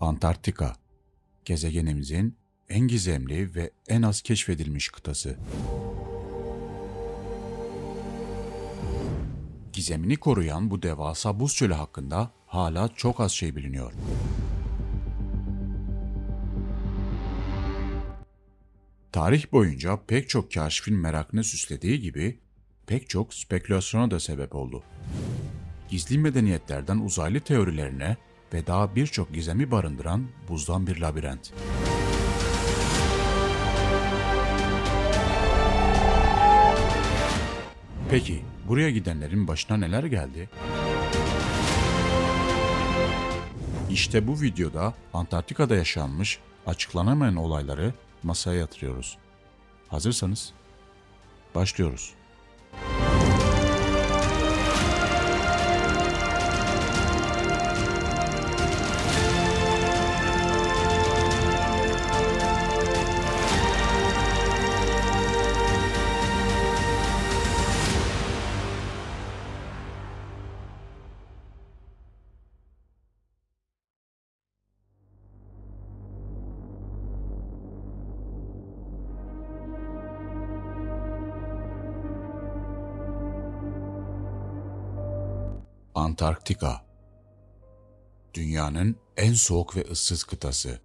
Antarktika, gezegenimizin en gizemli ve en az keşfedilmiş kıtası. Gizemini koruyan bu devasa buz çölü hakkında hala çok az şey biliniyor. Tarih boyunca pek çok kaşifin merakını süslediği gibi pek çok spekülasyona da sebep oldu. Gizli medeniyetlerden uzaylı teorilerine ve daha birçok gizemi barındıran buzdan bir labirent. Peki buraya gidenlerin başına neler geldi? İşte bu videoda Antarktika'da yaşanmış açıklanamayan olayları masaya yatırıyoruz. Hazırsanız başlıyoruz. Antarktika Dünyanın en soğuk ve ıssız kıtası.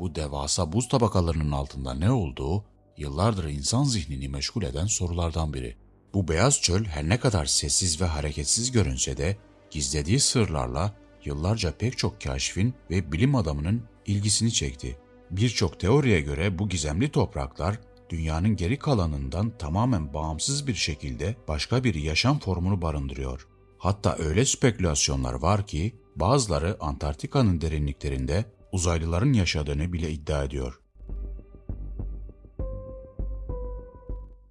Bu devasa buz tabakalarının altında ne olduğu yıllardır insan zihnini meşgul eden sorulardan biri. Bu beyaz çöl her ne kadar sessiz ve hareketsiz görünse de gizlediği sırlarla yıllarca pek çok kaşifin ve bilim adamının ilgisini çekti. Birçok teoriye göre bu gizemli topraklar dünyanın geri kalanından tamamen bağımsız bir şekilde başka bir yaşam formunu barındırıyor. Hatta öyle spekülasyonlar var ki bazıları Antarktika'nın derinliklerinde uzaylıların yaşadığını bile iddia ediyor.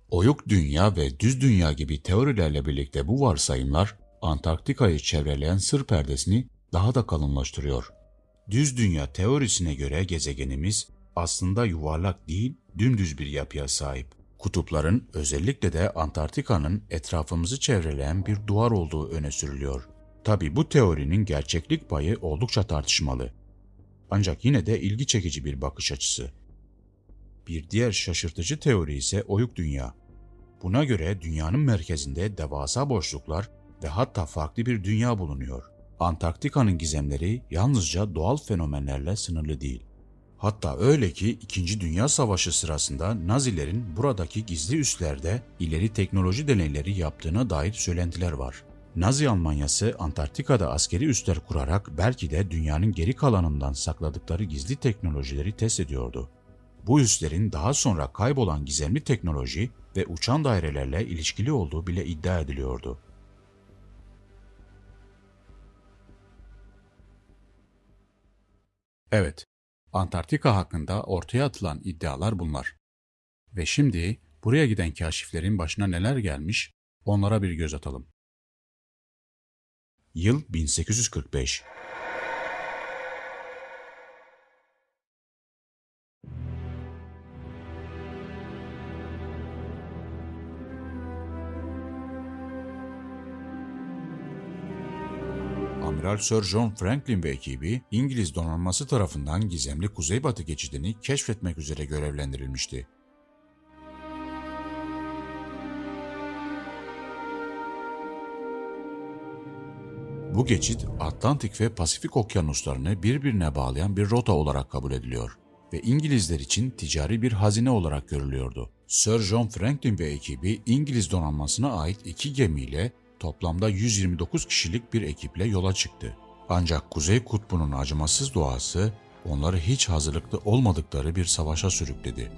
Oyuk dünya ve düz dünya gibi teorilerle birlikte bu varsayımlar Antarktika'yı çevreleyen sır perdesini daha da kalınlaştırıyor. Düz dünya teorisine göre gezegenimiz aslında yuvarlak değil, dümdüz bir yapıya sahip. Kutupların özellikle de Antarktika'nın etrafımızı çevreleyen bir duvar olduğu öne sürülüyor. Tabi bu teorinin gerçeklik payı oldukça tartışmalı. Ancak yine de ilgi çekici bir bakış açısı. Bir diğer şaşırtıcı teori ise oyuk dünya. Buna göre dünyanın merkezinde devasa boşluklar ve hatta farklı bir dünya bulunuyor. Antarktika'nın gizemleri yalnızca doğal fenomenlerle sınırlı değil. Hatta öyle ki 2. Dünya Savaşı sırasında Nazilerin buradaki gizli üslerde ileri teknoloji deneyleri yaptığına dair söylentiler var. Nazi Almanyası Antarktika'da askeri üsler kurarak belki de dünyanın geri kalanından sakladıkları gizli teknolojileri test ediyordu. Bu üslerin daha sonra kaybolan gizemli teknoloji ve uçan dairelerle ilişkili olduğu bile iddia ediliyordu. Evet, Antarktika hakkında ortaya atılan iddialar bunlar. Ve şimdi buraya giden kaşiflerin başına neler gelmiş onlara bir göz atalım. Yıl 1845 Amiral Sir John Franklin ve ekibi İngiliz donanması tarafından gizemli kuzeybatı geçidini keşfetmek üzere görevlendirilmişti. Bu geçit Atlantik ve Pasifik okyanuslarını birbirine bağlayan bir rota olarak kabul ediliyor ve İngilizler için ticari bir hazine olarak görülüyordu. Sir John Franklin ve ekibi İngiliz donanmasına ait iki gemiyle toplamda 129 kişilik bir ekiple yola çıktı. Ancak Kuzey Kutbu'nun acımasız doğası onları hiç hazırlıklı olmadıkları bir savaşa sürükledi.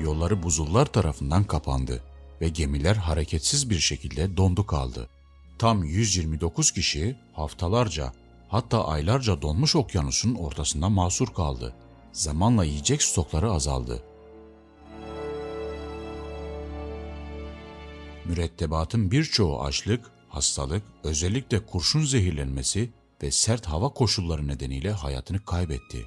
Yolları buzullar tarafından kapandı ve gemiler hareketsiz bir şekilde dondu kaldı. Tam 129 kişi haftalarca hatta aylarca donmuş okyanusun ortasında mahsur kaldı. Zamanla yiyecek stokları azaldı. Mürettebatın birçoğu açlık, hastalık, özellikle kurşun zehirlenmesi ve sert hava koşulları nedeniyle hayatını kaybetti.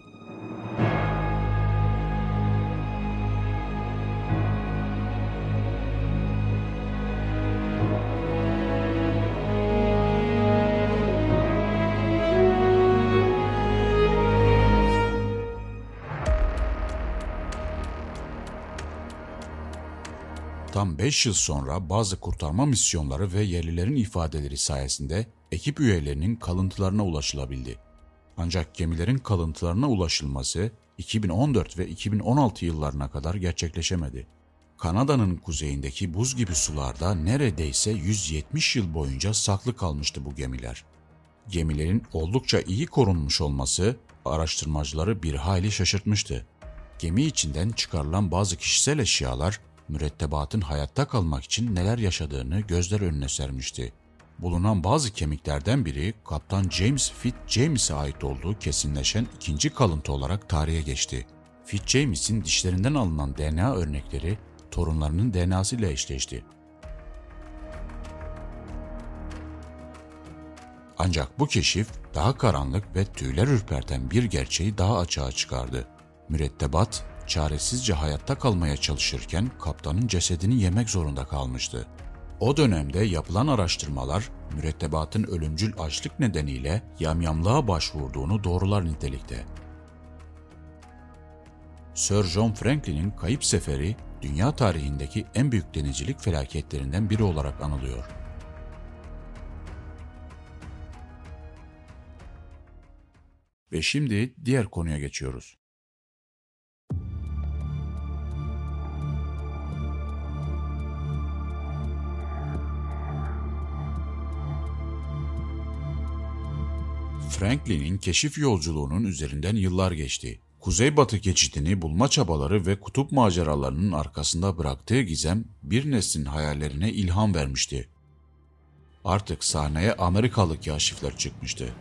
5 yıl sonra bazı kurtarma misyonları ve yerlilerin ifadeleri sayesinde ekip üyelerinin kalıntılarına ulaşılabildi. Ancak gemilerin kalıntılarına ulaşılması 2014 ve 2016 yıllarına kadar gerçekleşemedi. Kanada'nın kuzeyindeki buz gibi sularda neredeyse 170 yıl boyunca saklı kalmıştı bu gemiler. Gemilerin oldukça iyi korunmuş olması araştırmacıları bir hayli şaşırtmıştı. Gemi içinden çıkarılan bazı kişisel eşyalar mürettebatın hayatta kalmak için neler yaşadığını gözler önüne sermişti. Bulunan bazı kemiklerden biri Kaptan James Fitzjames'e ait olduğu kesinleşen ikinci kalıntı olarak tarihe geçti. Fitzjames'in dişlerinden alınan DNA örnekleri torunlarının DNA'sı ile eşleşti. Ancak bu keşif daha karanlık ve tüyler ürperten bir gerçeği daha açığa çıkardı. Mürettebat çaresizce hayatta kalmaya çalışırken kaptanın cesedini yemek zorunda kalmıştı. O dönemde yapılan araştırmalar mürettebatın ölümcül açlık nedeniyle yamyamlığa başvurduğunu doğrular nitelikte. Sir John Franklin'in kayıp seferi dünya tarihindeki en büyük denizcilik felaketlerinden biri olarak anılıyor. Ve şimdi diğer konuya geçiyoruz. Franklin'in keşif yolculuğunun üzerinden yıllar geçti. Kuzeybatı geçidini bulma çabaları ve kutup maceralarının arkasında bıraktığı gizem bir neslin hayallerine ilham vermişti. Artık sahneye Amerikalı kaşifler çıkmıştı.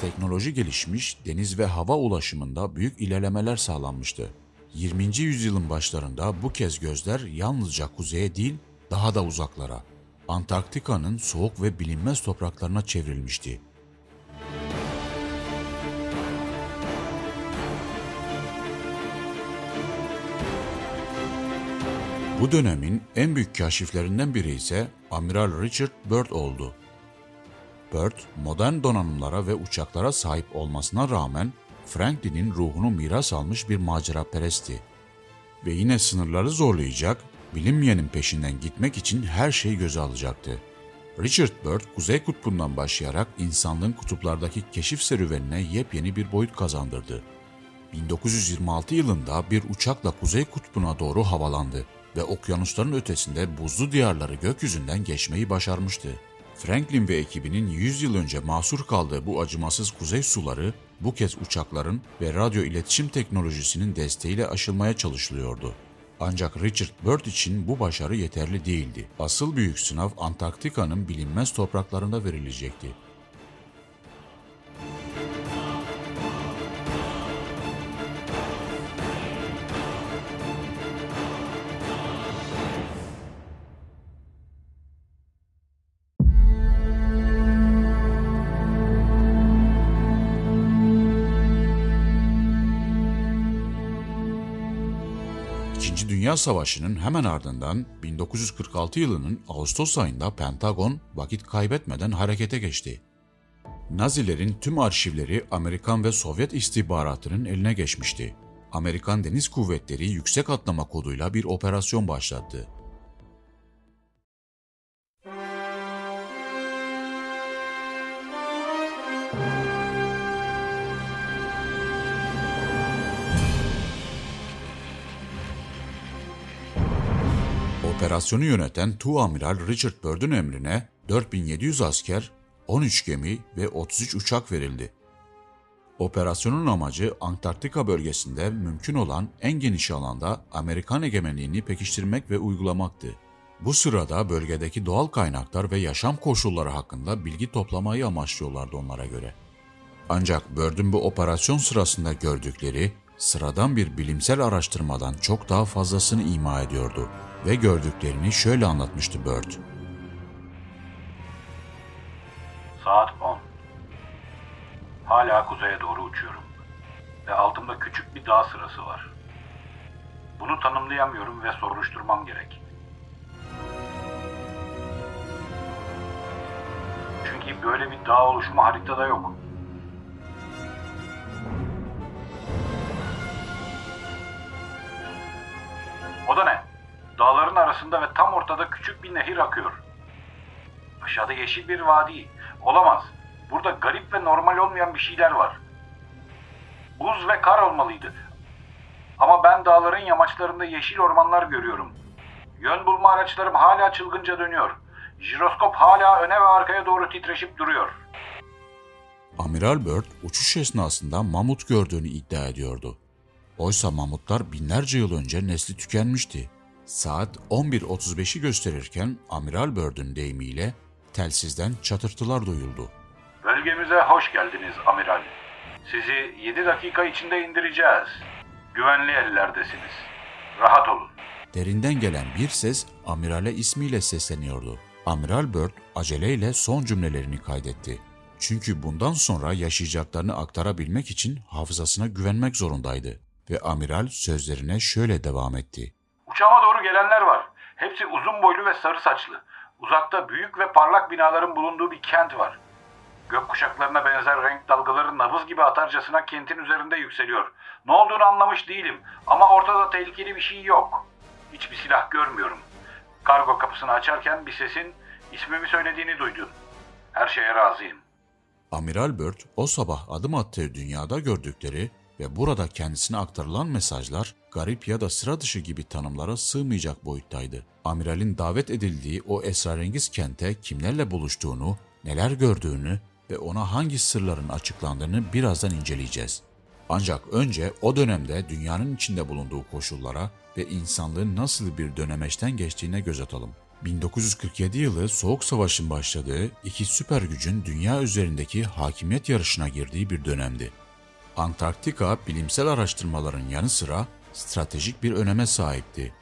Teknoloji gelişmiş, deniz ve hava ulaşımında büyük ilerlemeler sağlanmıştı. 20. yüzyılın başlarında bu kez gözler yalnızca kuzeye değil, daha da uzaklara, Antarktika'nın soğuk ve bilinmez topraklarına çevrilmişti. Bu dönemin en büyük kaşiflerinden biri ise Amiral Richard Byrd oldu. Byrd, modern donanımlara ve uçaklara sahip olmasına rağmen Franklin'in ruhunu miras almış bir macera perestti. Ve yine sınırları zorlayacak, bilinmeyenin peşinden gitmek için her şeyi göze alacaktı. Richard Byrd, Kuzey Kutbu'ndan başlayarak insanlığın kutuplardaki keşif serüvenine yepyeni bir boyut kazandırdı. 1926 yılında bir uçakla Kuzey Kutbu'na doğru havalandı ve okyanusların ötesinde buzlu diyarları gökyüzünden geçmeyi başarmıştı. Franklin ve ekibinin 100 yıl önce mahsur kaldığı bu acımasız kuzey suları bu kez uçakların ve radyo iletişim teknolojisinin desteğiyle aşılmaya çalışılıyordu. Ancak Richard Byrd için bu başarı yeterli değildi. Asıl büyük sınav Antarktika'nın bilinmez topraklarında verilecekti. Dünya Savaşı'nın hemen ardından 1946 yılının Ağustos ayında Pentagon vakit kaybetmeden harekete geçti. Nazilerin tüm arşivleri Amerikan ve Sovyet istihbaratının eline geçmişti. Amerikan Deniz Kuvvetleri yüksek atlama koduyla bir operasyon başlattı. Operasyonu yöneten Tuamiral Richard Byrd'ün emrine 4700 asker, 13 gemi ve 33 uçak verildi. Operasyonun amacı Antarktika bölgesinde mümkün olan en geniş alanda Amerikan egemenliğini pekiştirmek ve uygulamaktı. Bu sırada bölgedeki doğal kaynaklar ve yaşam koşulları hakkında bilgi toplamayı amaçlıyorlardı onlara göre. Ancak Byrd'ün bu operasyon sırasında gördükleri sıradan bir bilimsel araştırmadan çok daha fazlasını ima ediyordu ve gördüklerini şöyle anlatmıştı Bird. Saat 10. Hala kuzeye doğru uçuyorum. Ve altımda küçük bir dağ sırası var. Bunu tanımlayamıyorum ve soruşturmam gerek. Çünkü böyle bir dağ oluşumu haritada yok. O da ne? Dağların arasında ve tam ortada küçük bir nehir akıyor. Aşağıda yeşil bir vadi. Olamaz. Burada garip ve normal olmayan bir şeyler var. Buz ve kar olmalıydı. Ama ben dağların yamaçlarında yeşil ormanlar görüyorum. Yön bulma araçlarım hala çılgınca dönüyor. Jiroskop hala öne ve arkaya doğru titreşip duruyor. Amiral Byrd uçuş esnasında mamut gördüğünü iddia ediyordu. Oysa mamutlar binlerce yıl önce nesli tükenmişti. Saat 11.35'i gösterirken Amiral Byrd'ün deyimiyle telsizden çatırtılar duyuldu. Bölgemize hoş geldiniz amiral. Sizi 7 dakika içinde indireceğiz. Güvenli ellerdesiniz. Rahat olun. Derinden gelen bir ses amirale ismiyle sesleniyordu. Amiral Byrd aceleyle son cümlelerini kaydetti. Çünkü bundan sonra yaşayacaklarını aktarabilmek için hafızasına güvenmek zorundaydı. Ve amiral sözlerine şöyle devam etti. Uçağıma doğru gelenler var. Hepsi uzun boylu ve sarı saçlı. Uzakta büyük ve parlak binaların bulunduğu bir kent var. Gökkuşaklarına benzer renk dalgaları nabız gibi atarcasına kentin üzerinde yükseliyor. Ne olduğunu anlamış değilim ama ortada tehlikeli bir şey yok. Hiçbir silah görmüyorum. Kargo kapısını açarken bir sesin ismimi söylediğini duydum. Her şeye razıyım. Amiral Byrd o sabah adım attığı dünyada gördükleri ve burada kendisine aktarılan mesajlar garip ya da sıra dışı gibi tanımlara sığmayacak boyuttaydı. Amiralin davet edildiği o esrarengiz kente kimlerle buluştuğunu, neler gördüğünü ve ona hangi sırların açıklandığını birazdan inceleyeceğiz. Ancak önce o dönemde dünyanın içinde bulunduğu koşullara ve insanlığın nasıl bir dönemeçten geçtiğine göz atalım. 1947 yılı Soğuk Savaş'ın başladığı iki süper gücün dünya üzerindeki hakimiyet yarışına girdiği bir dönemdi. Antarktika bilimsel araştırmaların yanı sıra stratejik bir öneme sahipti.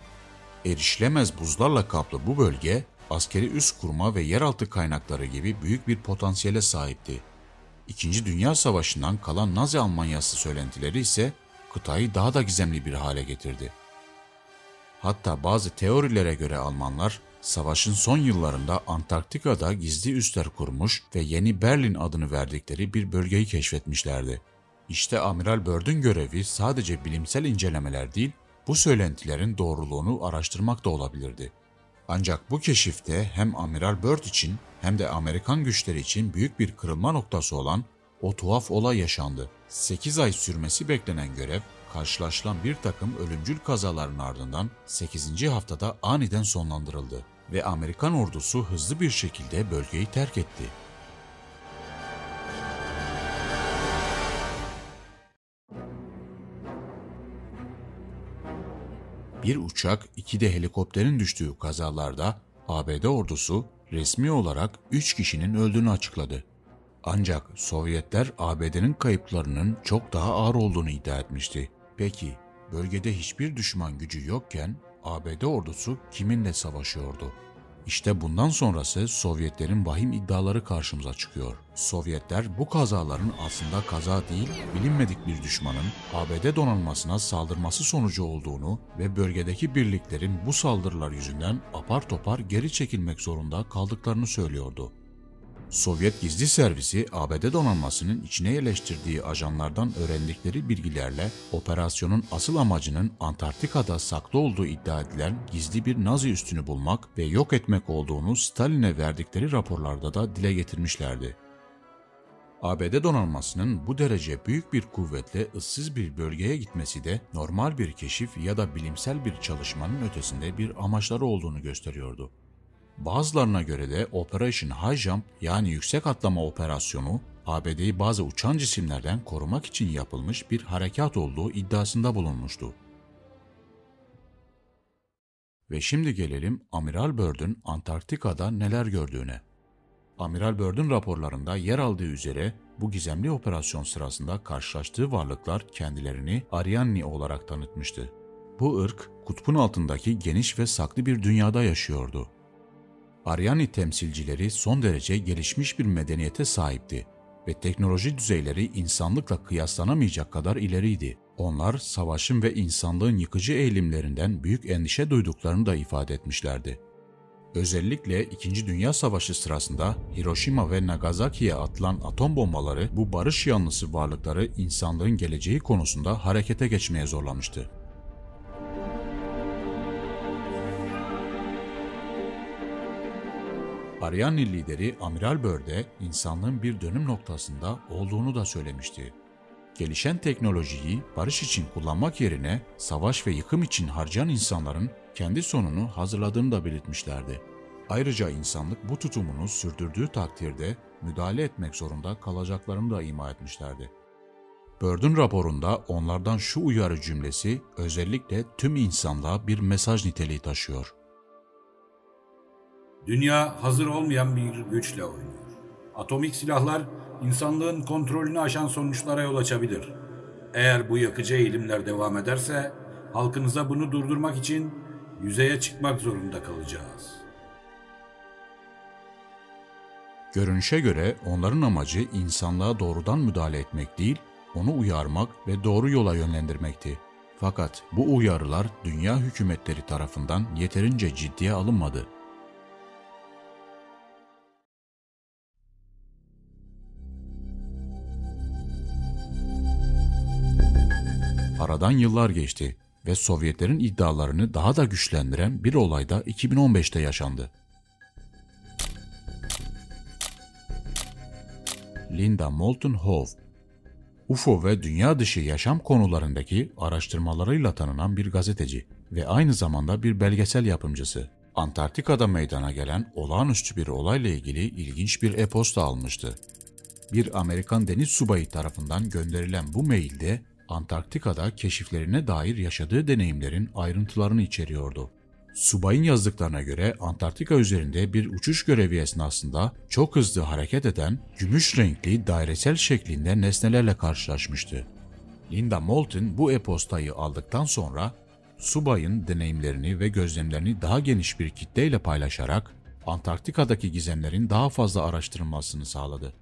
Erişilemez buzlarla kaplı bu bölge askeri üst kurma ve yeraltı kaynakları gibi büyük bir potansiyele sahipti. İkinci Dünya Savaşı'ndan kalan Nazi Almanyası söylentileri ise kıtayı daha da gizemli bir hale getirdi. Hatta bazı teorilere göre Almanlar savaşın son yıllarında Antarktika'da gizli üsler kurmuş ve Yeni Berlin adını verdikleri bir bölgeyi keşfetmişlerdi. İşte Amiral Byrd'ün görevi sadece bilimsel incelemeler değil, bu söylentilerin doğruluğunu araştırmak da olabilirdi. Ancak bu keşifte hem Amiral Byrd için hem de Amerikan güçleri için büyük bir kırılma noktası olan o tuhaf olay yaşandı. 8 ay sürmesi beklenen görev, karşılaşılan bir takım ölümcül kazaların ardından 8. haftada aniden sonlandırıldı ve Amerikan ordusu hızlı bir şekilde bölgeyi terk etti. Bir uçak, iki de helikopterin düştüğü kazalarda ABD ordusu resmi olarak 3 kişinin öldüğünü açıkladı. Ancak Sovyetler ABD'nin kayıplarının çok daha ağır olduğunu iddia etmişti. Peki bölgede hiçbir düşman gücü yokken ABD ordusu kiminle savaşıyordu? İşte bundan sonrası Sovyetlerin vahim iddiaları karşımıza çıkıyor. Sovyetler bu kazaların aslında kaza değil, bilinmedik bir düşmanın ABD donanmasına saldırması sonucu olduğunu ve bölgedeki birliklerin bu saldırılar yüzünden apar topar geri çekilmek zorunda kaldıklarını söylüyordu. Sovyet gizli servisi ABD donanmasının içine yerleştirdiği ajanlardan öğrendikleri bilgilerle operasyonun asıl amacının Antarktika'da saklı olduğu iddia edilen gizli bir Nazi üstünü bulmak ve yok etmek olduğunu Stalin'e verdikleri raporlarda da dile getirmişlerdi. ABD donanmasının bu derece büyük bir kuvvetle ıssız bir bölgeye gitmesi de normal bir keşif ya da bilimsel bir çalışmanın ötesinde bir amaçları olduğunu gösteriyordu. Bazılarına göre de Operation High Jump yani yüksek atlama operasyonu ABD'yi bazı uçan cisimlerden korumak için yapılmış bir harekat olduğu iddiasında bulunmuştu. Ve şimdi gelelim Amiral Byrd'ün Antarktika'da neler gördüğüne. Amiral Byrd'ün raporlarında yer aldığı üzere bu gizemli operasyon sırasında karşılaştığı varlıklar kendilerini Arianni olarak tanıtmıştı. Bu ırk, kutbun altındaki geniş ve saklı bir dünyada yaşıyordu. Ariani temsilcileri son derece gelişmiş bir medeniyete sahipti ve teknoloji düzeyleri insanlıkla kıyaslanamayacak kadar ileriydi. Onlar savaşın ve insanlığın yıkıcı eğilimlerinden büyük endişe duyduklarını da ifade etmişlerdi. Özellikle İkinci Dünya Savaşı sırasında Hiroşima ve Nagasaki'ye atılan atom bombaları bu barış yanlısı varlıkları insanlığın geleceği konusunda harekete geçmeye zorlamıştı. Ariani lideri Amiral Börde insanlığın bir dönüm noktasında olduğunu da söylemişti. Gelişen teknolojiyi barış için kullanmak yerine savaş ve yıkım için harcayan insanların kendi sonunu hazırladığını da belirtmişlerdi. Ayrıca insanlık bu tutumunu sürdürdüğü takdirde müdahale etmek zorunda kalacaklarını da ima etmişlerdi. Bird'ün raporunda onlardan şu uyarı cümlesi özellikle tüm insanlığa bir mesaj niteliği taşıyor. Dünya hazır olmayan bir güçle oynuyor. Atomik silahlar insanlığın kontrolünü aşan sonuçlara yol açabilir. Eğer bu yakıcı eğilimler devam ederse halkınıza bunu durdurmak için yüzeye çıkmak zorunda kalacağız. Görünüşe göre onların amacı insanlığa doğrudan müdahale etmek değil, onu uyarmak ve doğru yola yönlendirmekti. Fakat bu uyarılar dünya hükümetleri tarafından yeterince ciddiye alınmadı. Aradan yıllar geçti ve Sovyetlerin iddialarını daha da güçlendiren bir olay da 2015'te yaşandı. Linda Moulton Howe, UFO ve dünya dışı yaşam konularındaki araştırmalarıyla tanınan bir gazeteci ve aynı zamanda bir belgesel yapımcısı. Antarktika'da meydana gelen olağanüstü bir olayla ilgili ilginç bir e-posta almıştı. Bir Amerikan deniz subayı tarafından gönderilen bu mailde Antarktika'da keşiflerine dair yaşadığı deneyimlerin ayrıntılarını içeriyordu. Subayın yazdıklarına göre Antarktika üzerinde bir uçuş görevi esnasında çok hızlı hareket eden gümüş renkli dairesel şeklinde nesnelerle karşılaşmıştı. Linda Moulton bu e-postayı aldıktan sonra subayın deneyimlerini ve gözlemlerini daha geniş bir kitleyle paylaşarak Antarktika'daki gizemlerin daha fazla araştırılmasını sağladı.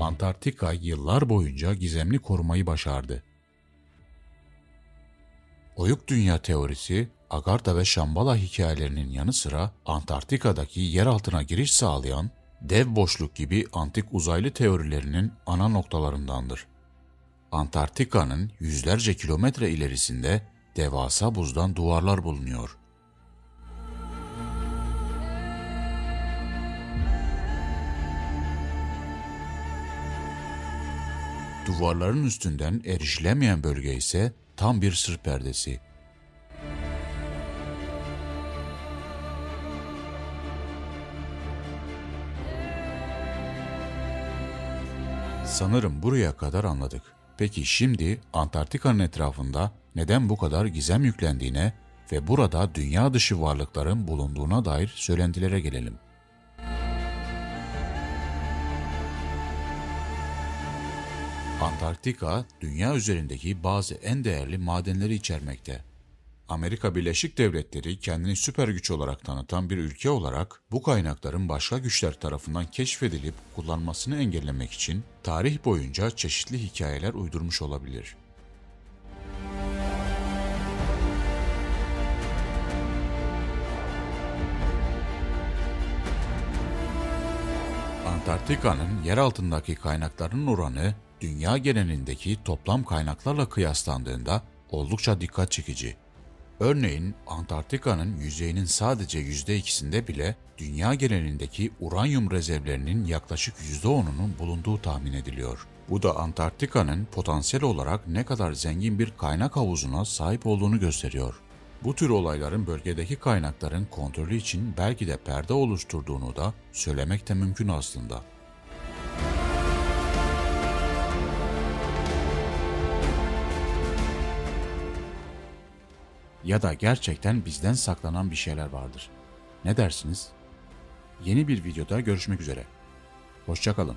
Antarktika yıllar boyunca gizemli korumayı başardı. Oyuk Dünya teorisi, Agartha ve Şambala hikayelerinin yanı sıra Antarktika'daki yer altına giriş sağlayan dev boşluk gibi antik uzaylı teorilerinin ana noktalarındandır. Antarktika'nın yüzlerce kilometre ilerisinde devasa buzdan duvarlar bulunuyor. Duvarların üstünden erişilemeyen bölge ise tam bir sır perdesi. Sanırım buraya kadar anladık. Peki şimdi Antarktika'nın etrafında neden bu kadar gizem yüklendiğine ve burada dünya dışı varlıkların bulunduğuna dair söylentilere gelelim. Antarktika, dünya üzerindeki bazı en değerli madenleri içermekte. Amerika Birleşik Devletleri kendini süper güç olarak tanıtan bir ülke olarak bu kaynakların başka güçler tarafından keşfedilip kullanmasını engellemek için tarih boyunca çeşitli hikayeler uydurmuş olabilir. Antarktika'nın yer altındaki kaynaklarının oranı dünya genelindeki toplam kaynaklarla kıyaslandığında oldukça dikkat çekici. Örneğin Antarktika'nın yüzeyinin sadece %2'sinde bile dünya genelindeki uranyum rezervlerinin yaklaşık %10'unun bulunduğu tahmin ediliyor. Bu da Antarktika'nın potansiyel olarak ne kadar zengin bir kaynak havuzuna sahip olduğunu gösteriyor. Bu tür olayların bölgedeki kaynakların kontrolü için belki de perde oluşturduğunu da söylemek de mümkün aslında. Ya da gerçekten bizden saklanan bir şeyler vardır. Ne dersiniz? Yeni bir videoda görüşmek üzere. Hoşçakalın.